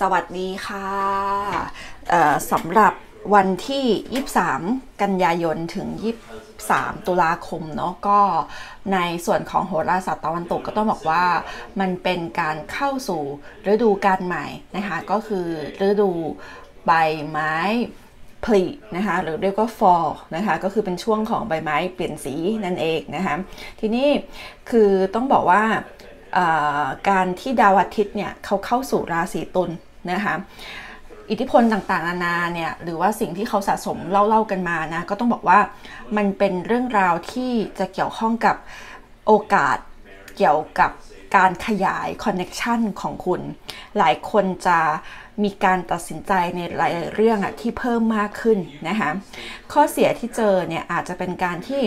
สวัสดีค่ะสำหรับวันที่ 23 กันยายนถึง 23 ตุลาคมเนาะก็ในส่วนของโหราศาสตร์ตะวันตกก็ต้องบอกว่ามันเป็นการเข้าสู่ฤดูกาลใหม่นะคะก็คือฤดูใบไม้ผลินะคะหรือเรียกว่า fall นะคะก็คือเป็นช่วงของใบไม้เปลี่ยนสีนั่นเองนะคะทีนี้คือต้องบอกว่าการที่ดาวอาทิตย์เนี่ยเขาเข้าสู่ราศีตุล นะคะอิทธิพลต่างๆนานาเนี่ยหรือว่าสิ่งที่เขาสะสมเล่าๆกันมานะก็ต้องบอกว่ามันเป็นเรื่องราวที่จะเกี่ยวข้องกับโอกาสเกี่ยวกับการขยายคอนเน็ชันของคุณ หลายคนจะมีการตัดสินใจในหลายเรื่องอะที่เพิ่มมากขึ้นนะคะข้อเสียที่เจอเนี่ยอาจจะเป็นการที่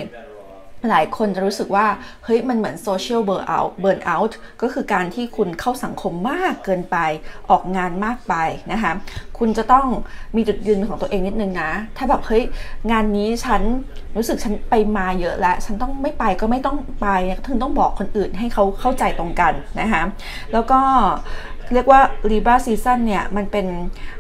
หลายคนจะรู้สึกว่า เฮ้ยมันเหมือนโซเชียลเบอร์เอาเบิร์นเอาท์ก็คือการที่คุณเข้าสังคมมากเกินไปออกงานมากไปนะคะคุณจะต้องมีจุดยืนของตัวเองนิดนึงนะ ถ้าแบบเฮ้ยงานนี้ฉันรู้สึกฉันไปมาเยอะแล้ว ฉันต้องไม่ไปก็ไม่ต้องไปถึงต้องบอกคนอื่นให้เขาเข้าใจตรงกันนะคะแล้วก็ เรียกว่า Libra Season เนี่ยมันเป็น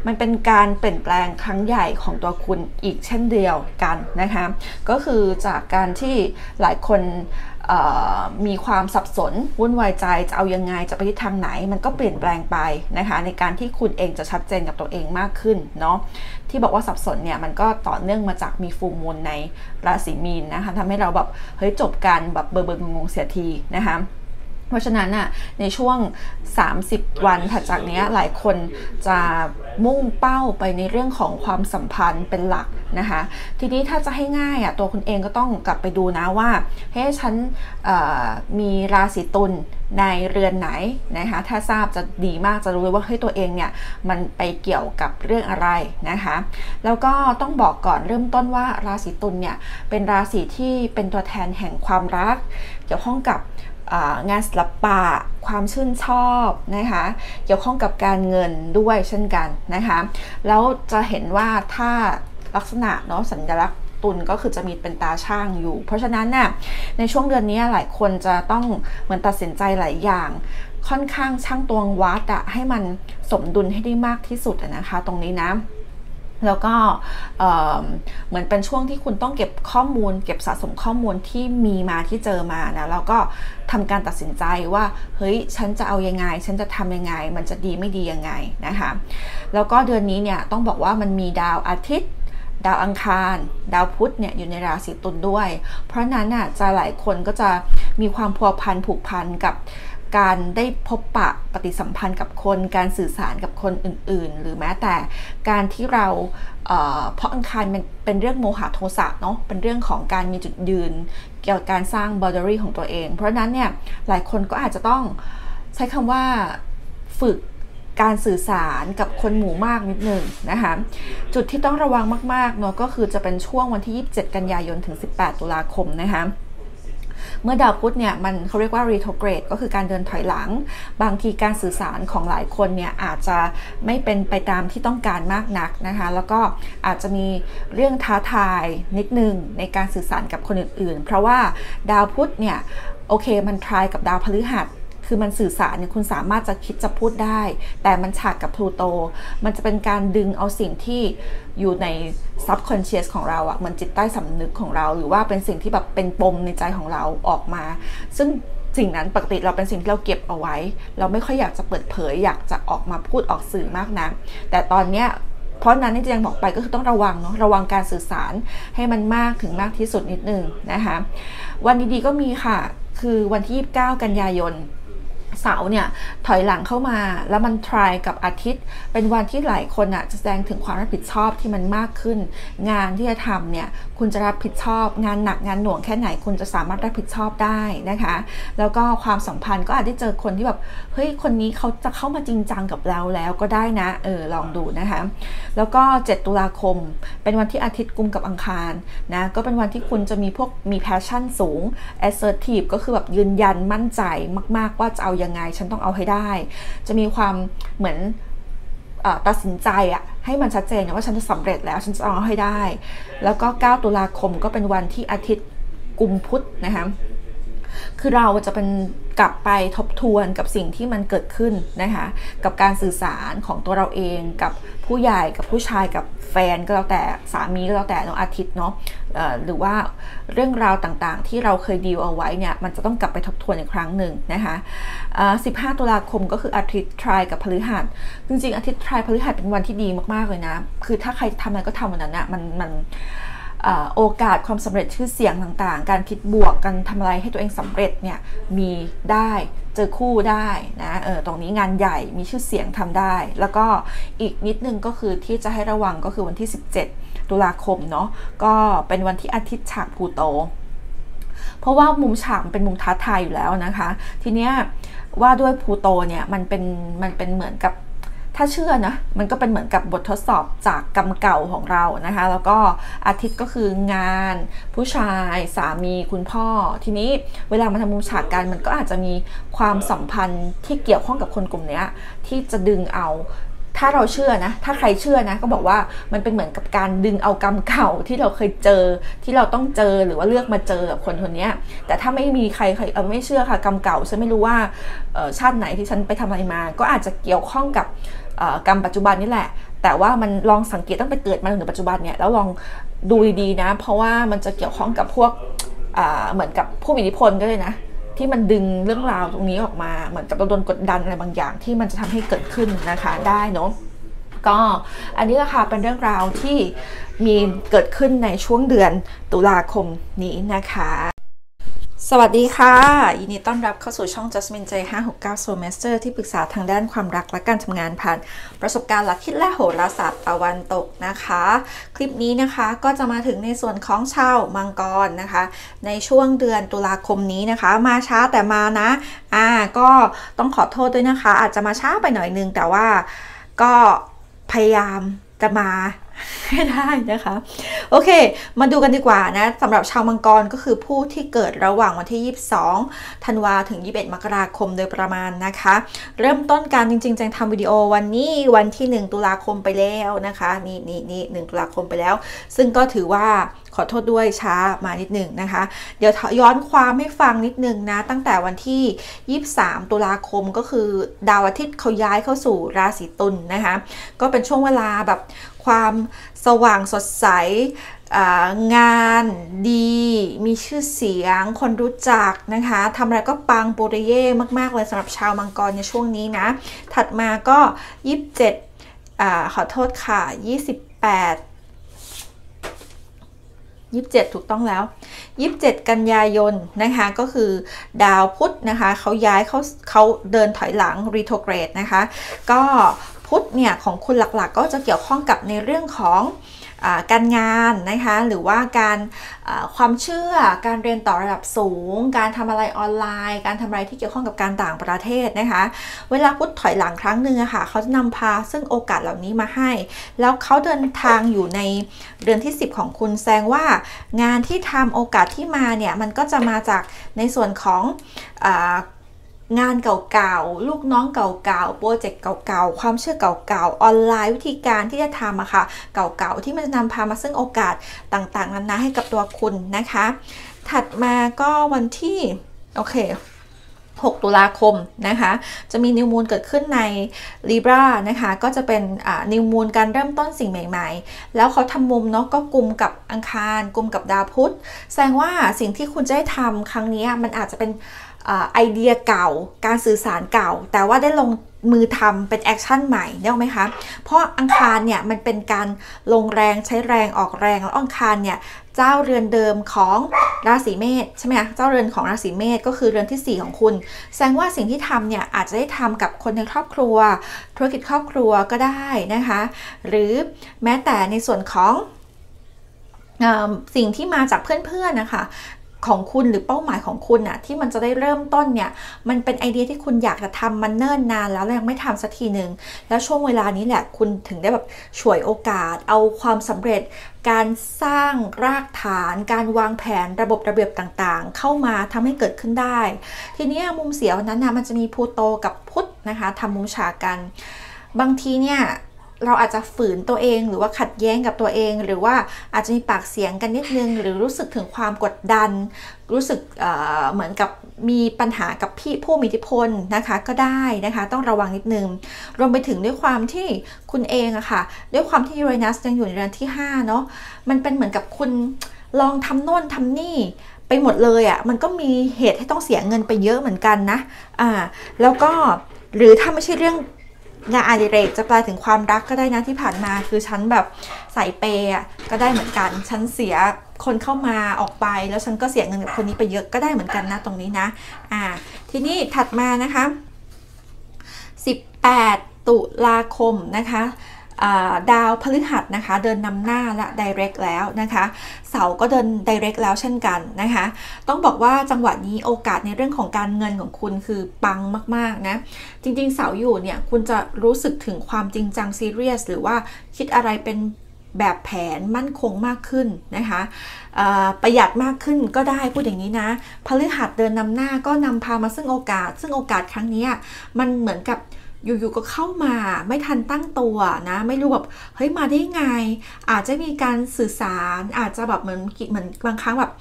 มันเป็นการเปลี่ยนแปลงครั้งใหญ่ของตัวคุณอีกเช่นเดียวกันนะคะก็คือจากการที่หลายคนมีความสับสนวุ่นวายใจจะเอายังไงจะไปทิศทางไหน มันก็เปลี่ยนแปลงไปนะคะในการที่คุณเองจะชัดเจนกับตัวเองมากขึ้นเนาะที่บอกว่าสับสนเนี่ยมันก็ต่อเนื่องมาจากมีฟูมูลในราศีมีนนะคะทำให้เราแบบเฮ้ยจบการแบบเบอร์เบอร์งงเสียทีนะคะ เพราะฉะนั้นอะในช่วง 30 วันถัดจากนี้หลายคนจะมุ่งเป้าไปในเรื่องของความสัมพันธ์เป็นหลักนะคะ ทีนี้ถ้าจะให้ง่ายอะตัวคุณเองก็ต้องกลับไปดูนะว่าเฮ้ฉันมีราศีตุลในเรือนไหนนะคะถ้าทราบจะดีมากจะรู้เลยว่าเฮ้ยตัวเองเนี่ยมันไปเกี่ยวกับเรื่องอะไรนะคะแล้วก็ต้องบอกก่อนเริ่มต้นว่าราศีตุลเนี่ยเป็นราศีที่เป็นตัวแทนแห่งความรัก เกี่ยวข้องกับ งานศิลปะ ความชื่นชอบนะคะ เกี่ยวข้องกับการเงินด้วยเช่นกันนะคะ แล้วจะเห็นว่าถ้าลักษณะเนาะสัญลักษณ์ตุลก็คือจะมีเป็นตาช่างอยู่ เพราะฉะนั้นน่ะในช่วงเดือนนี้หลายคนจะต้องเหมือนตัดสินใจหลายอย่าง ค่อนข้างช่างตวงวัดอะให้มันสมดุลให้ได้มากที่สุดนะคะ ตรงนี้นะ แล้วก็เหมือนเป็นช่วงที่คุณต้องเก็บข้อมูล เก็บสะสมข้อมูลที่มีมาที่เจอมานะแล้วก็ทำการตัดสินใจว่าเฮ้ยฉันจะเอายังไง ฉันจะทำยังไง มันจะดีไม่ดียังไงนะคะแล้วก็เดือนนี้เนี่ยต้องบอกว่ามันมีดาวอาทิตย์ดาวอังคาร ดาวพุธเนี่ยอยู่ในราศีตุลด้วย เพราะนั้นน่ะจะหลายคนก็จะมีความพัวพันผูกพันกับ การได้พบปะปฏิสัมพันธ์กับคน การสื่อสารกับคนอื่น ๆ หรือแม้แต่การที่เราเพราะอังคารเป็นเป็นเรื่องโมหะโทสะเนาะเป็นเรื่องของการมีจุดยืน เกี่ยวกับการสร้างบอดเดอรี่ของตัวเอง เพราะนั้นเนี่ยหลายคนก็อาจจะต้องใช้คำว่าฝึกการสื่อสารกับคนหมู่มากนิดหนึ่งนะคะจุดที่ต้องระวังมากๆเนาะก็คือจะเป็นช่วงวันที่ 27 กันยายนถึง 18 ตุลาคมนะคะ เมื่อดาวพุธเนี่ยมันเขาเรียกว่า retrograde ก็คือการเดินถอยหลัง บางทีการสื่อสารของหลายคนเนี่ยอาจจะไม่เป็นไปตามที่ต้องการมากนักนะคะ แล้วก็อาจจะมีเรื่องท้าทายนิดนึงในการสื่อสารกับคนอื่นๆ เพราะว่าดาวพุธเนี่ยโอเคมันทรายกับดาวพฤหัส คือมันสื่อสารเนี่ยคุณสามารถจะคิดจะพูดได้ แต่มันฉากกับพลูโต มันจะเป็นการดึงเอาสิ่งที่อยู่ใน subconscious ของเราอะเหมือนจิตใต้สำนึกของเรา หรือว่าเป็นสิ่งที่แบบเป็นปมในใจของเราออกมา ซึ่งสิ่งนั้นปกติเราเป็นสิ่งที่เราเก็บเอาไว้ เราไม่ค่อยอยากจะเปิดเผย อยากจะออกมาพูดออกสื่อมากนะักแต่ตอนเนี้ยเพราะนั้นที่จะยังบอกไปก็คือต้องระวังเนาะระวังการสื่อสารให้มันมากถึงมากที่สุดนิดนึงนะคะวันดีๆก็มีค่ะ คือวันที่ 29 กันยายน เสาเนี่ยถอยหลังเข้ามาแล้วมันทรายกับอาทิตย์ เป็นวันที่หลายคนอะจะแสดงถึงความรับผิดชอบที่มันมากขึ้น งานที่จะทำเนี่ยคุณจะรับผิดชอบ งานหนักงานหน่วงแค่ไหนคุณจะสามารถรับผิดชอบได้นะคะ แล้วก็ความสัมพันธ์ก็อาจจะเจอคนที่แบบเฮ้ยคนนี้เขาจะเข้ามาจริงจังกับเราแล้วก็ได้นะเออลองดูนะคะแล้วก็ 7 ตุลาคม เป็นวันที่อาทิตย์กุมกับอังคารนะก็เป็นวันที่คุณจะมีพวกมีแพชชั่นสูง assertive ก็คือแบบยืนยันมั่นใจมาก ๆ ว่าจะเอายังไง ฉันต้องเอาให้ได้ จะมีความเหมือนตัดสินใจอะให้มันชัดเจนว่าฉันจะสำเร็จแล้วฉันจะเอาให้ได้ แล้วก็ 9 ตุลาคมก็เป็นวันที่อาทิตย์กุมพุธนะคะคือเราจะเป็นกลับไปทบทวนกับสิ่งที่มันเกิดขึ้นนะคะกับการสื่อสารของตัวเราเองกับผู้ใหญ่กับผู้ชายกับแฟนก็แล้วแต่สามีก็แล้วแต่น้องอาทิตย์เนาะ หรือว่าเรื่องราวต่างๆ ที่เราเคยดีลเอาไว้เนี่ยมันจะต้องกลับไปทบทวนอีกครั้งหนึ่งนะคะ15 ตุลาคมก็คืออาทิตย์ทรายกับพฤหัส จริงๆ อาทิตย์ทรายพฤหัสเป็นวันที่ดีมากๆเลยนะ คือถ้าใครทำอะไรก็ทำวันนั้นนะมันมันโอกาสความสำเร็จชื่อเสียงต่างๆ การคิดบวกกันทำอะไรให้ตัวเองสำเร็จเนี่ยมีได้เจอคู่ได้นะเออตรงนี้งานใหญ่มีชื่อเสียงทำได้ แล้วก็อีกนิดนึงก็คือที่จะให้ระวังก็คือวันที่ 17 ตุลาคมเนาะก็เป็นวันที่อาทิตย์ฉากพูโต เพราะว่ามุมฉากเป็นมุมท้าทายอยู่แล้วนะคะ ทีเนี้ยว่าด้วยพูโตเนี่ยมันเป็นมันเป็นเหมือนกับถ้าเชื่อนะมันก็เป็นเหมือนกับบททดสอบจากกรรมเก่าของเรานะคะ แล้วก็อาทิตย์ก็คืองาน ผู้ชายสามีคุณพ่อ ทีนี้เวลามาทำมุมฉากกันมันก็อาจจะมีความสัมพันธ์ที่เกี่ยวข้องกับคนกลุ่มนี้ที่จะดึงเอา ถ้าเราเชื่อนะ ถ้าใครเชื่อนะ ก็บอกว่ามันเป็นเหมือนกับการดึงเอากรรมเก่าที่เราเคยเจอ ที่เราต้องเจอหรือว่าเลือกมาเจอกับคนคนนี้แต่ถ้าไม่มีใครใครเออไม่เชื่อค่ะกรรมเก่าฉันไม่รู้ว่าชาติไหนที่ฉันไปทำอะไรมา ก็อาจจะเกี่ยวข้องกับกรรมปัจจุบันนี่แหละ แต่ว่ามันลองสังเกตตั้งแต่เกิดมาถึงปัจจุบันเนี่ยแล้วลองดูดีๆนะ เพราะว่ามันจะเกี่ยวข้องกับพวกเหมือนกับผู้มีอิทธิพลก็เลยนะ ที่มันดึงเรื่องราวตรงนี้ออกมา เหมือนกับเราโดนกดดันอะไรบางอย่างที่มันจะทำให้เกิดขึ้นนะคะได้เนาะก็อันนี้ละค่ะเป็นเรื่องราวที่มีเกิดขึ้นในช่วงเดือนตุลาคมนี้นะคะ สวัสดีค่ะ ยินดีต้อนรับเข้าสู่ช่อง Jasmine J 569 Soul Master ที่ปรึกษาทางด้านความรักและการทำงานผ่าน ประสบการณ์หลักคิดและโหราศาสตร์ตะวันตกนะคะ คลิปนี้นะคะก็จะมาถึงในส่วนของชาวมังกรนะคะ ในช่วงเดือนตุลาคมนี้นะคะ มาช้าแต่มานะอ่าก็ต้องขอโทษด้วยนะคะ อาจจะมาช้าไปหน่อยนึงแต่ว่าก็พยายามจะมา ให้ได้นะคะ โอเค มาดูกันดีกว่านะสำหรับชาวมังกรก็คือผู้ที่เกิดระหว่างวันที่ 22 ธันวาถึง 21 มกราคมโดยประมาณนะคะ เริ่มต้นการจริงๆแจงทำวิดีโอวันนี้วันที่ 1 ตุลาคมไปแล้วนะคะ นี่นี่นี่หตุลาคมไปแล้ว ซึ่งก็ถือว่า อโทษด้วยช้ามานิดหนึ่งนะคะ เดี๋ยวย้อนความให้ฟังนิดนึงนะ ตั้งแต่วันที่ 23 ตุลาคมก็คือดาวอาทิตย์เขาย้ายเข้าสู่ราศีตุลนนะคะ ก็เป็นช่วงเวลาแบบความสว่างสดใสงานดี มีชื่อเสียง คนรู้จักนะคะทำอะไรก็ปังโปรเย่มากๆเลยสำหรับชาวมังกรในช่วงนี้นะ ถัดมาก็ 27อขอโทษค่ะ 28 27 ถูกต้องแล้ว 27 กันยายนนะคะก็คือดาวพุธนะคะเขาย้ายเขาเขาเดินถอยหลังรีโทเกรดนะคะ ก็พุธเนี่ยของคุณหลักๆก็จะเกี่ยวข้องกับในเรื่องของ การงานนะคะหรือว่าการความเชื่อการเรียนต่อระดับสูง การทำอะไรออนไลน์ การทำอะไรที่เกี่ยวข้องกับการต่างประเทศนะคะ เวลาพุทธถอยหลังครั้งหนึ่งอะค่ะเขาจะนำพาซึ่งโอกาสเหล่านี้มาให้ แล้วเขาเดินทางอยู่ในเดือนที่ 10 ของคุณแสดงว่างานที่ทำโอกาสที่มาเนี่ยมันก็จะมาจากในส่วนของ งานเก่าๆ ลูกน้องเก่าๆ โปรเจกต์เก่าๆ ความเชื่อเก่าๆ ออนไลน์วิธีการที่จะทำอะค่ะ เก่าๆ ที่มันจะนำพามาซึ่งโอกาสต่างๆนานาให้กับตัวคุณนะคะ ถัดมาก็วันที่ โอเค 6 ตุลาคมนะคะ จะมีนิวมูลเกิดขึ้นใน Libra นะคะ ก็จะเป็นนิวมูลการเริ่มต้นสิ่งใหม่ ๆ แล้วเขาทำมุมเนาะก็กลุ่มกับอังคารกลุ่มกับดาวพุธ แสดงว่าสิ่งที่คุณจะได้ทำครั้งนี้มันอาจจะเป็น ไอเดียเก่า การสื่อสารเก่า แต่ว่าได้ลงมือทำเป็น action ใหม่ได้ไหมคะ เพราะอังคารเนี่ยมันเป็นการลงแรงใช้แรงออกแรง แล้วอังคารเนี่ยเจ้าเรือนเดิมของราศีเมษใช่ไหมคะเจ้าเรือนของราศีเมษก็คือเรือนที่ 4 ของคุณ แสดงว่าสิ่งที่ทำเนี่ยอาจจะได้ทำกับคนในครอบครัว ธุรกิจครอบครัวก็ได้นะคะ หรือแม้แต่ในส่วนของสิ่งที่มาจากเพื่อนๆนะคะ ของคุณหรือเป้าหมายของคุณอะที่มันจะได้เริ่มต้นเนี่ยมันเป็นไอเดียที่คุณอยากจะทำมันเนิ่นนานแล้วยังไม่ทำสักทีหนึ่งแล้วช่วงเวลานี้แหละคุณถึงได้แบบฉวยโอกาส เอาความสำเร็จ การสร้างรากฐาน การวางแผนระบบระเบียบต่างๆ เข้ามาทำให้เกิดขึ้นได้ ทีนี้มุมเสียวันนั้นนะมันจะมีพูโตกับพุทธนะคะทำมุมฉากกัน บางทีเนี่ย เราอาจจะฝืนตัวเองหรือว่าขัดแย้งกับตัวเอง หรือว่าอาจจะมีปากเสียงกันนิดนึง หรือรู้สึกถึงความกดดัน รู้สึกเเหมือนกับมีปัญหากับพี่ผู้มีอิทธิพลนะคะก็ได้นะคะต้องระวังนิดนึง รวมไปถึงด้วยความที่คุณเองอะคะ่ะด้วยความที่ยูเรนัสยังอยู่ในเรือนที่5เนาะมันเป็นเหมือนกับคุณลองทำโน่นทำนี่ไปหมดเลยอะ่ะมันก็มีเหตุให้ต้องเสียเงินไปเยอะเหมือนกันนะอ่าแล้วก็หรือถ้าไม่ใช่เรื่อง งานอดิเรกจะแปลถึงความรักก็ได้นะที่ผ่านมาคือฉันแบบใส่เปย์ก็ได้เหมือนกัน ฉันเสียคนเข้ามาออกไป แล้วฉันก็เสียเงินกับคนนี้ไปเยอะก็ได้เหมือนกันนะตรงนี้นะอ่าทีนี้ถัดมานะคะ 18 ตุลาคมนะคะ ดาวพฤหัสนะคะ เดินนำหน้าและ direct แล้วนะคะ เสาก็เดิน direct แล้วเช่นกันนะคะ ต้องบอกว่าจังหวะนี้โอกาสในเรื่องของการเงินของคุณคือปังมากๆนะ จริงๆ เสาอยู่เนี่ย คุณจะรู้สึกถึงความจริงจังซีเรียสหรือว่าคิดอะไรเป็นแบบแผนมั่นคงมากขึ้นนะคะประหยัดมากขึ้นก็ได้พูดอย่างนี้นะพฤหัสเดินนำหน้าก็นำพามาซึ่งโอกาส ซึ่งโอกาสครั้งนี้มันเหมือนกับ อยู่ๆก็เข้ามาไม่ทันตั้งตัวนะ ไม่รู้แบบเฮ้ยมาได้ไง อาจจะมีการสื่อสารอาจจะแบบเหมือนเหมือนบางครั้งแบบ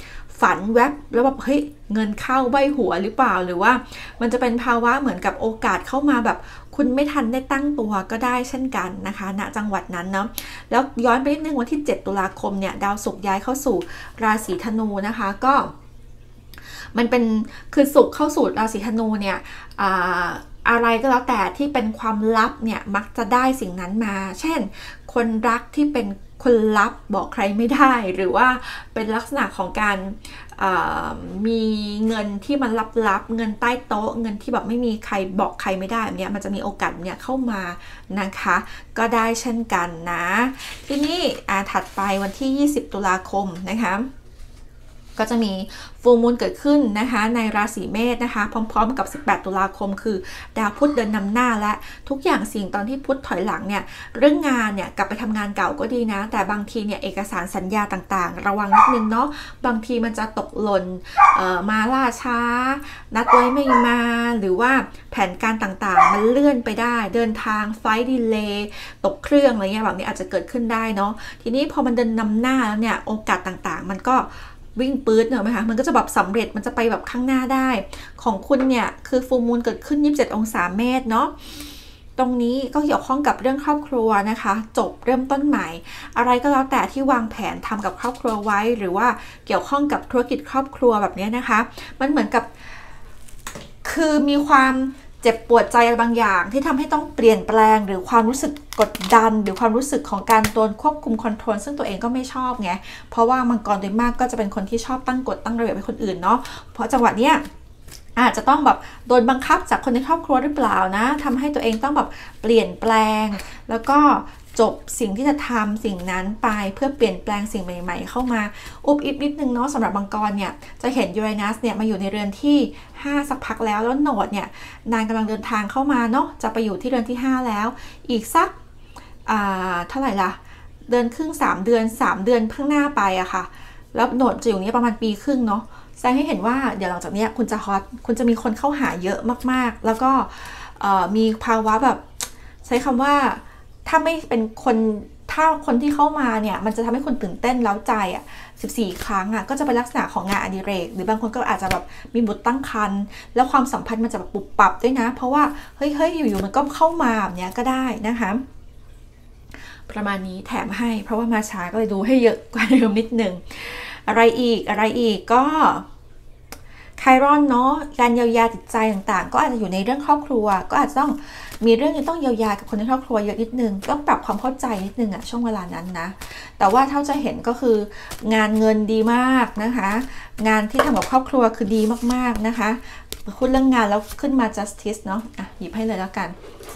ฝันแวบแล้วแบบเฮ้ยเงินเข้าใบหัวหรือเปล่าหรือว่า มันจะเป็นภาวะเหมือนกับโอกาสเข้ามาแบบ คุณไม่ทันได้ตั้งตัวก็ได้เช่นกันนะคะ ณจังหวัดนั้นเนาะแล้วย้อนไปนิดนึงวันที่ 7 ตุลาคมเนี่ยดาวศุกร์ย้ายเข้าสู่ราศีธนูนะคะก็ มันเป็นคือศุกร์เข้าสู่ราศีธนูเนี่ย อะไรก็แล้วแต่ที่เป็นความลับเนี่ยมักจะได้สิ่งนั้นมา เช่น คนรักที่เป็นคนลับบอกใครไม่ได้ หรือว่าเป็นลักษณะของการมีเงินที่มันลับๆเงินใต้โต๊ะ เงินที่แบบไม่มีใครบอกใครไม่ได้แบบนี้มันจะมีโอกาสเนี่ยเข้ามานะคะ ก็ได้เช่นกันนะ ที่นี้ถัดไปวันที่ 20 ตุลาคมนะคะ ก็จะมีฟูมูลเกิดขึ้นนะคะในราศีเมษนะคะ พร้อม ๆ กับ 18 ตุลาคม คือ ดาวพุธเดินนำหน้าและทุกอย่างสิ่งตอนที่พุธถอยหลังเนี่ยเรื่องงานเนี่ยกลับไปทำงานเก่าก็ดีนะ แต่บางทีเนี่ยเอกสารสัญญาต่างๆ ระวังนิดนึงเนาะบางทีมันจะตกหล่นมาล่าช้า นัดไว้ไม่มาหรือว่าแผนการต่างๆ มันเลื่อนไปได้ เดินทางไฟดีเลย์ตกเครื่องอะไรเงี้ยแบบนี้อาจจะเกิดขึ้นได้เนาะทีนี้พอมันเดินนำหน้าแล้วเนี่ยโอกาสต่างๆ มันก็ วิ่งปื๊ดเนอะไหมคะมันก็จะแบบสำเร็จมันจะไปแบบข้างหน้าได้ ของคุณเนี่ยคือฟูมูลเกิดขึ้น 27 องศาเมตรเนาะตรงนี้ก็เกี่ยวข้องกับเรื่องครอบครัวนะคะ จบเริ่มต้นใหม่ อะไรก็แล้วแต่ที่วางแผนทำกับครอบครัวไว้ หรือว่าเกี่ยวข้องกับธุรกิจครอบครัวแบบนี้นะคะ มันเหมือนกับคือมีความ เจ็บปวดใจบางอย่างที่ทำให้ต้องเปลี่ยนแปลง หรือความรู้สึกกดดัน หรือความรู้สึกของการโดนควบคุมคอนโทรลซึ่งตัวเองก็ไม่ชอบไงเพราะว่ามังกรโดยมากก็จะเป็นคนที่ชอบตั้งกฎตั้งระเบียบให้คนอื่นเนาะเพราะจังหวะเนี้ยอาจจะต้องแบบโดนบังคับจากคนในครอบครัวหรือเปล่านะทำให้ตัวเองต้องแบบเปลี่ยนแปลง แล้วก็ จบสิ่งที่จะทำสิ่งนั้นไปเพื่อเปลี่ยนแปลงสิ่งใหม่ ๆ เข้ามาอุบอิบนิดนึงเนาะสำหรับบังกรเนี่ยจะเห็นยูเรนัสเนี่ยมาอยู่ในเรือนที่ 5 สักพักแล้วแล้วโนดเนี่ยนานกำลังเดินทางเข้ามาเนาะจะไปอยู่ที่เรือนที่ 5 แล้ว อีกสักเท่าไหร่ล่ะเดือนครึ่ง 3 เดือน 3 เดือนข้างหน้าไปอะค่ะ แล้วโนดจะอยู่นี้ประมาณปีครึ่งเนาะแสดงให้เห็นว่าเดี๋ยวหลังจากนี้คุณจะฮอตคุณจะมีคนเข้าหาเยอะมากๆ แล้วก็มีภาวะแบบใช้คำว่า ถ้าไม่เป็นคนถ้าคนที่เข้ามาเนี่ยมันจะทำให้คนตื่นเต้นแล้วใจอะ14 ครั้งอะก็จะเป็นลักษณะของงานอดิเรก หรือบางคนก็อาจจะแบบมีบุตรตั้งครรภ์แล้วความสัมพันธ์มันจะแบบปุบปับด้วยนะ เพราะว่าเฮ้ยเฮ้ยอยู่ๆมันก็เข้ามาแบบเนี้ยก็ได้นะคะประมาณนี้แถมให้เพราะว่ามาช้าก็เลยดูให้เยอะกว่าเดิมนิดนึง อะไรอีกอะไรอีกก็ ไครอนเนาะการเยียวยาจิตใจต่างๆ ก็อาจจะอยู่ในเรื่องครอบครัว ก็อาจจะต้องมีเรื่องที่ต้องเยียวยากับคนในครอบครัวเยอะนิดนึงต้องปรับความเข้าใจนิดนึงอะช่วงเวลานั้นนะ แต่ว่าเท่าจะเห็นก็คืองานเงินดีมากนะคะ งานที่ทำกับครอบครัวคือดีมากๆนะคะพูดเรื่องงานแล้วขึ้นมา justice เนาะอะหยิบให้เลยแล้วกัน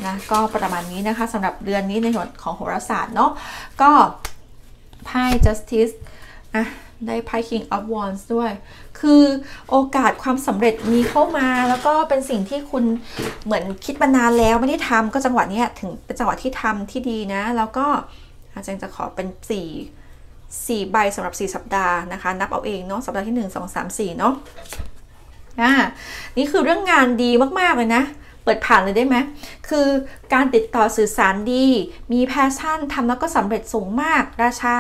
นะก็ประมาณนี้นะคะสำหรับเดือนนี้ในส่วนของโหราศาสตร์เนาะก็ไพ่ justice อะ ได้ไพ่ King of Wands ด้วย คือโอกาสความสำเร็จมีเข้ามาแล้วก็เป็นสิ่งที่คุณเหมือนคิดมานานแล้วไม่ได้ทำก็จังหวะนี้ถึงเป็นจังหวะที่ทำที่ดีนะ แล้วก็อาจารย์จะขอเป็น 4 4 ใบสำหรับ 4 สัปดาห์นะคะ นับเอาเองเนาะสัปดาห์ที่ 1 2 3 4 เนาะอ่านี่คือเรื่องงานดีมาก ๆ เลยนะ เปิดผ่านเลยได้ไหมคือการติดต่อสื่อสารดี มี passion ทำแล้วก็สำเร็จสูงมากราชา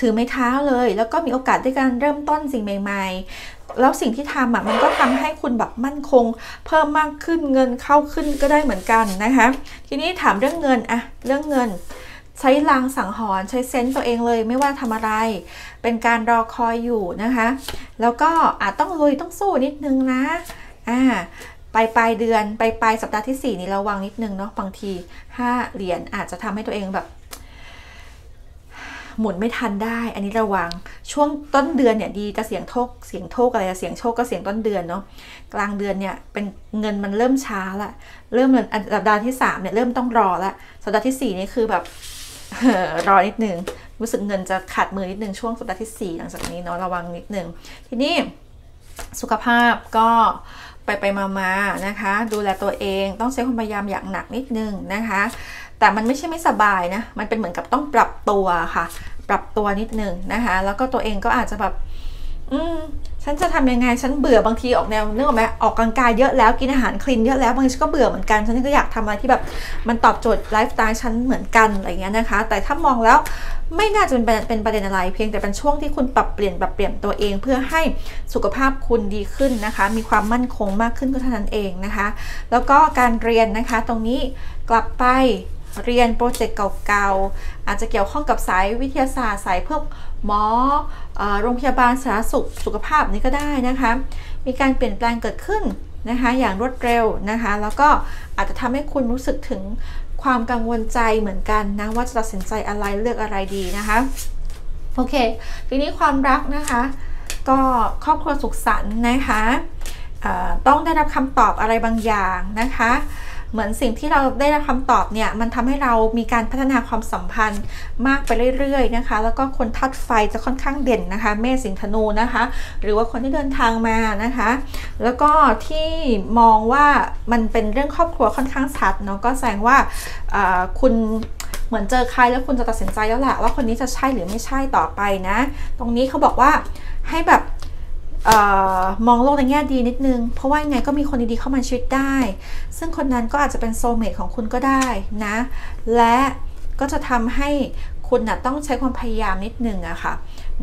ถือไม้เท้าเลย แล้วก็มีโอกาสในการเริ่มต้นสิ่งใหม่ ๆ แล้วสิ่งที่ทำอะมันก็ทำให้คุณแบบมั่นคง เพิ่มมากขึ้นเงินเข้าขึ้นก็ได้เหมือนกันนะคะทีนี้ถามเรื่องเงินอะเรื่องเงินใช้ลางสังหรณ์ใช้ sense ตัวเองเลยไม่ว่าทำอะไร เป็นการรอคอยอยู่นะคะ แล้วก็อาจต้องลุยต้องสู้นิดนึงนะอ่า ปลายปลายเดือนปลายปลายสัปดาห์ที่ 4 นี้ระวังนิดนึงเนาะบางที 5 เหรียญอาจจะทำให้ตัวเองแบบ หมุนไม่ทันได้ อันนี้ระวังช่วงต้นเดือนเนี่ยดีจะเสียงโชคเสียงโชคอะไรเสียงโชคก็เสียงต้นเดือนเนาะกลางเดือนเนี่ยเป็นเงินมันเริ่มช้าละเริ่มสัปดาห์ที่3เนี่ยเริ่มต้องรอละสัปดาห์ที่4นี่คือแบบรอนิดนึงรู้สึกเงินจะขาดมือนิดนึงช่วงสัปดาห์ที่ 4 หลังจากนี้เนาะระวังนิดนึงทีนี้สุขภาพก็ ไปไปมามานะคะ ดูแลตัวเองต้องใช้ความพยายามอย่างหนักนิดนึงนะคะ แต่มันไม่ใช่ไม่สบายนะ มันเป็นเหมือนกับต้องปรับตัวค่ะ ปรับตัวนิดนึงนะคะ แล้วก็ตัวเองก็อาจจะแบบ อืมฉันจะทำยังไงฉันเบื่อบางทีออกแนวนึกออกไหมออกกำลังกายเยอะแล้วกินอาหารคลีนเยอะแล้วบางทีก็เบื่อเหมือนกันฉันก็อยากทำอะไรที่แบบมันตอบโจทย์ไลฟ์สไตล์ฉันเหมือนกันอะไรเงี้ยนะคะ แต่ถ้ามองแล้วไม่น่าจะเป็นเป็นประเด็นอะไร เพียงแต่เป็นช่วงที่คุณปรับเปลี่ยนปรับเปลี่ยนตัวเอง เพื่อให้สุขภาพคุณดีขึ้นนะคะ มีความมั่นคงมากขึ้นก็เท่านั้นเองนะคะ แล้วก็การเรียนนะคะ ตรงนี้กลับไป เรียนโปรเจกต์เก่าๆ อาจจะเกี่ยวข้องกับสายวิทยาศาสตร์ สายพวกหมอโรงพยาบาลสาธารณสุขสุขภาพนี้ก็ได้นะคะ มีการเปลี่ยนแปลงเกิดขึ้นนะคะอย่างรวดเร็วนะคะ แล้วก็อาจจะทำให้คุณรู้สึกถึงความกังวลใจเหมือนกันนะว่าจะตัดสินใจอะไรเลือกอะไรดีนะคะโอเค ทีนี้ความรักนะคะ ก็ครอบครัวสุขสันต์นะคะต้องได้รับคำตอบอะไรบางอย่างนะคะ เหมือนสิ่งที่เราได้รับคำตอบเนี่ยมันทำให้เรามีการพัฒนาความสัมพันธ์มากไปเรื่อยๆนะคะ แล้วก็คนทัดไฟจะค่อนข้างเด่นนะคะเมษสิงธนูนะคะ หรือว่าคนที่เดินทางมานะคะ แล้วก็ที่มองว่ามันเป็นเรื่องครอบครัวค่อนข้างชัดเนาะก็แสดงว่าคุณเหมือนเจอใครแล้วคุณจะตัดสินใจแล้วแหละว่าคนนี้จะใช่หรือไม่ใช่ต่อไปนะ ตรงนี้เขาบอกว่าให้แบบ ออมองโลกในแง่ดีนิดนึง เพราะว่ายังไงก็มีคนดีๆเข้ามาชีวิตได้ ซึ่งคนนั้นก็อาจจะเป็นโซเมตของคุณก็ได้นะ และก็จะทำให้คุณนะต้องใช้ความพยายามนิดนึงอะค่ะ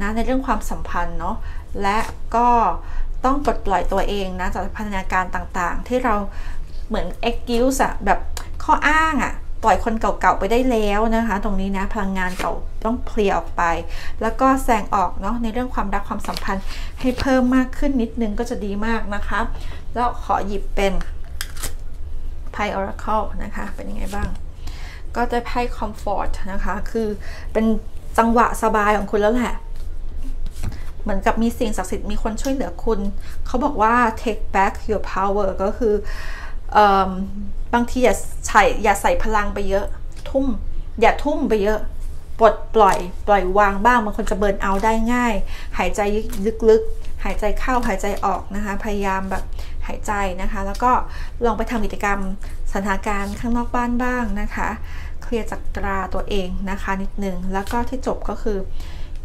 นะในเรื่องความสัมพันธ์เนาะและก็ต้องปลดปล่อยตัวเองนะจากพัฒนาการต่างๆ ที่เราเหมือน excuse อะแบบข้ออ้างอะ ปล่อยคนเก่าๆไปได้แล้วนะคะ ตรงนี้นะพลังงานเก่าต้องเพลียออกไป แล้วก็แสงออกเนาะในเรื่องความรักความสัมพันธ์ให้เพิ่มมากขึ้นนิดนึงก็จะดีมากนะคะ แล้วขอหยิบเป็นไพ่ Oracle นะคะ เป็นยังไงบ้าง ก็จะไพ่ Comfort นะคะ คือเป็นจังหวะสบายของคุณแล้วแหละเหมือนกับมีสิ่งศักดิ์สิทธิ์มีคนช่วยเหลือคุณ เขาบอกว่า take back your power ก็คือ บางทีอย่าใส่อย่าใส่พลังไปเยอะ ทุ่ม อย่าทุ่มไปเยอะปลดปล่อย ปล่อยวางบ้างบางคนจะเบิร์นเอาได้ง่าย หายใจลึกๆ หายใจเข้าหายใจออกนะคะ พยายามแบบหายใจนะคะ แล้วก็ลองไปทำกิจกรรมสถานการณ์ข้างนอกบ้านบ้างนะคะ เคลียร์จักราตัวเองนะคะนิดนึง แล้วก็ที่จบก็คือ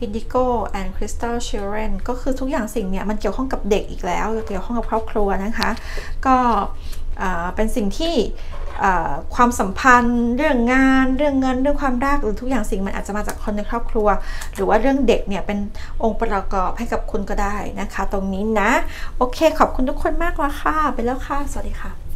Indigo and Crystal Children ก็คือทุกอย่างสิ่งเนี่ยมันเกี่ยวข้องกับเด็กอีกแล้ว เกี่ยวข้องกับครอบครัวนะคะ ก็ เป็นสิ่งที่ความสัมพันธ์เรื่องงาน เรื่องเงินเรื่องความรักหรือทุกอย่างสิ่งมันอาจจะมาจากคนในครอบครัว หรือว่าเรื่องเด็กเนี่ยเป็นองค์ประกอบให้กับคุณก็ได้นะคะ ตรงนี้นะ โอเค ขอบคุณทุกคนมากแล้วค่ะ ไปแล้วค่ะ สวัสดีค่ะ